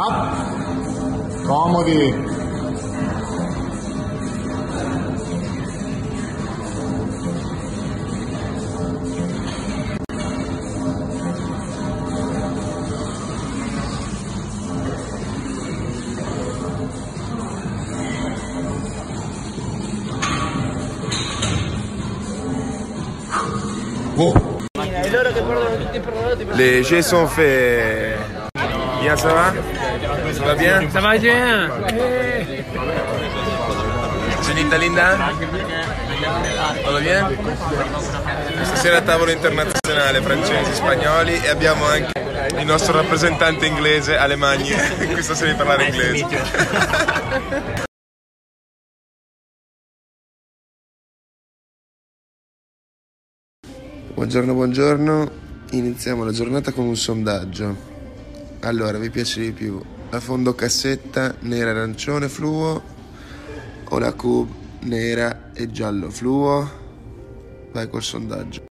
Up. Comodi. Les jets sont faits. Bien, ça va? Ça va bien Ça va bien Cenita Linda? Tutto bien? Stasera a tavolo internazionale francesi, spagnoli e abbiamo anche il nostro rappresentante inglese Alemagni. Qui stasera di parlare inglese. Buongiorno, buongiorno. Iniziamo la giornata con un sondaggio. Allora, vi piace di più la fondo cassetta nera arancione fluo o la cube nera e giallo fluo? Vai col sondaggio.